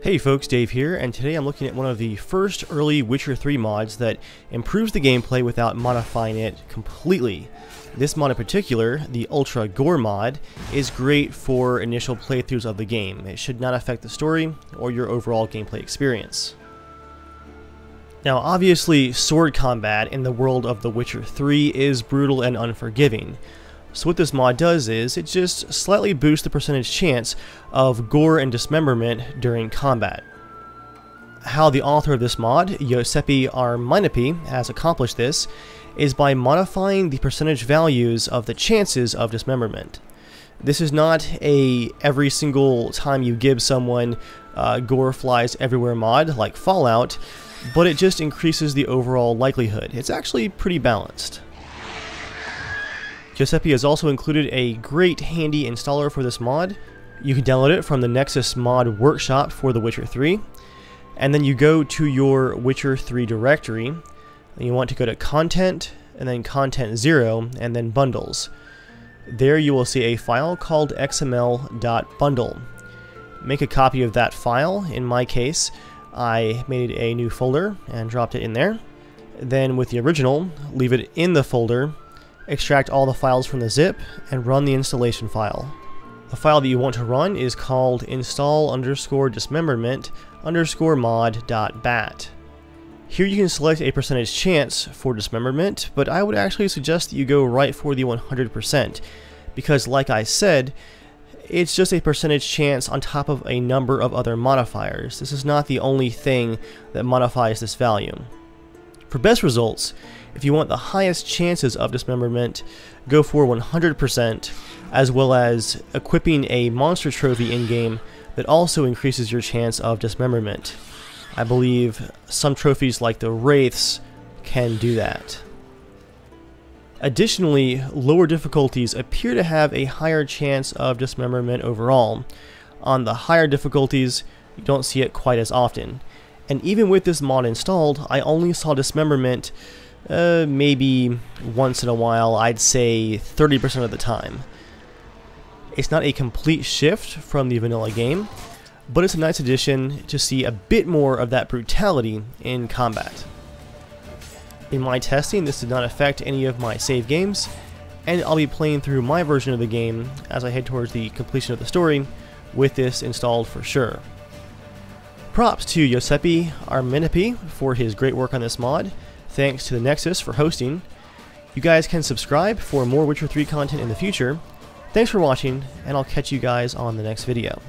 Hey folks, Dave here, and today I'm looking at one of the first early Witcher 3 mods that improves the gameplay without modifying it completely. This mod in particular, the Ultra Gore mod, is great for initial playthroughs of the game. It should not affect the story or your overall gameplay experience. Now obviously, sword combat in the world of The Witcher 3 is brutal and unforgiving, so what this mod does is, it just slightly boosts the percentage chance of gore and dismemberment during combat. How the author of this mod, Giuseppe Arminipi, has accomplished this is by modifying the percentage values of the chances of dismemberment. This is not a every single time you give someone uh, gore flies everywhere mod like Fallout, but it just increases the overall likelihood. It's actually pretty balanced. Giuseppe has also included a great handy installer for this mod. You can download it from the Nexus Mod Workshop for The Witcher 3. And then you go to your Witcher 3 directory. And you want to go to Content, and then Content 0, and then Bundles. There you will see a file called xml.bundle. Make a copy of that file. In my case, I made a new folder and dropped it in there. Then with the original, leave it in the folder extract all the files from the zip, and run the installation file. The file that you want to run is called install underscore dismemberment underscore mod dot bat. Here you can select a percentage chance for dismemberment, but I would actually suggest that you go right for the 100%, because like I said, it's just a percentage chance on top of a number of other modifiers. This is not the only thing that modifies this value. For best results, if you want the highest chances of dismemberment, go for 100%, as well as equipping a monster trophy in-game that also increases your chance of dismemberment. I believe some trophies like the Wraiths can do that. Additionally, lower difficulties appear to have a higher chance of dismemberment overall. On the higher difficulties, you don't see it quite as often. And even with this mod installed, I only saw dismemberment uh, maybe once in a while, I'd say 30% of the time. It's not a complete shift from the vanilla game, but it's a nice addition to see a bit more of that brutality in combat. In my testing, this did not affect any of my save games, and I'll be playing through my version of the game as I head towards the completion of the story with this installed for sure. Props to Giuseppe Arminipi for his great work on this mod, Thanks to the Nexus for hosting. You guys can subscribe for more Witcher 3 content in the future. Thanks for watching, and I'll catch you guys on the next video.